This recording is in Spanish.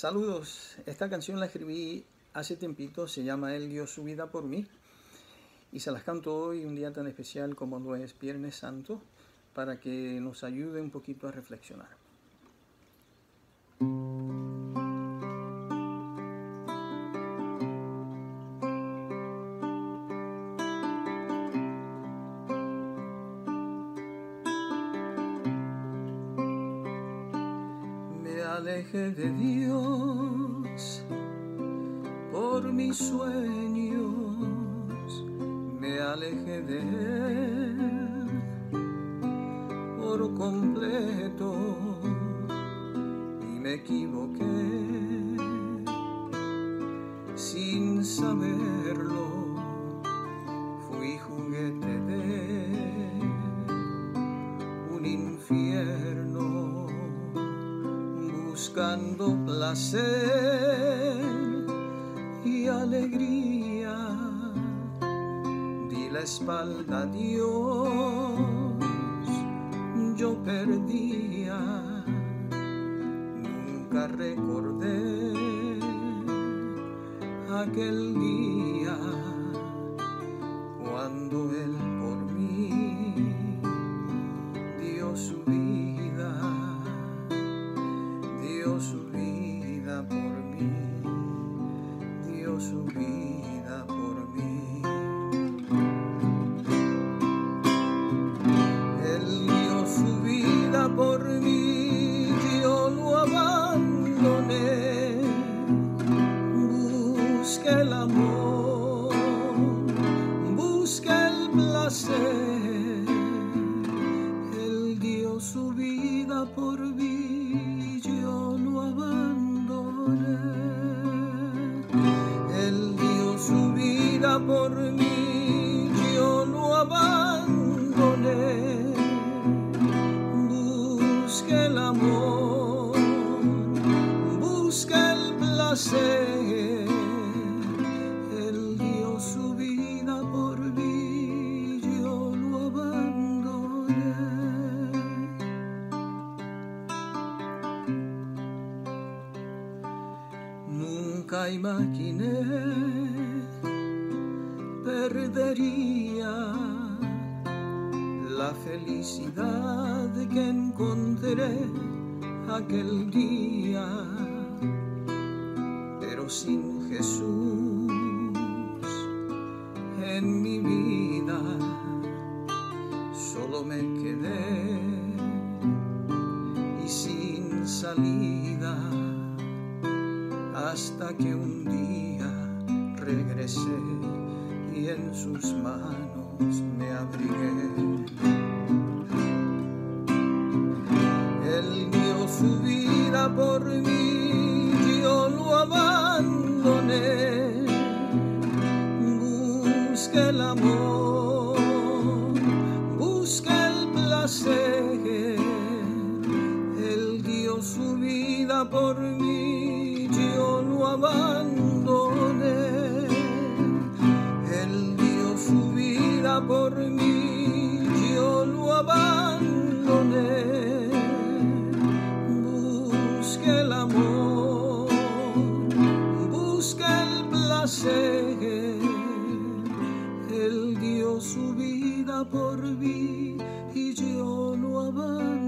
Saludos, esta canción la escribí hace tiempito, se llama Él dio su vida por mí y se las canto hoy, un día tan especial como lo es Viernes Santo, para que nos ayude un poquito a reflexionar. Me alejé de Dios por mis sueños, me alejé de Él por completo y me equivoqué sin saberlo. Buscando placer y alegría. Di la espalda a Dios, yo perdía, nunca recordé aquel día cuando Él por mí dio su vida dio su vida por mí, dio su vida por mí. Él dio su vida por mí, yo lo abandoné. Busqué el amor, busqué el placer. Él dio su vida por mí, por mí, yo lo abandoné. Busqué el amor, busqué el placer. Él dio su vida por mí, yo lo abandoné. Nunca imaginé perdería la felicidad que encontré aquel día, pero sin Jesús en mi vida solo me quedé. Y sin salida hasta que un día regresé en sus manos me abrigué. Él dio su vida por mí, yo lo abandoné. Busqué el amor, busqué el placer. Él dio su vida por mí, yo lo abandoné. nacer, Él dio su vida por mí y yo lo amaba.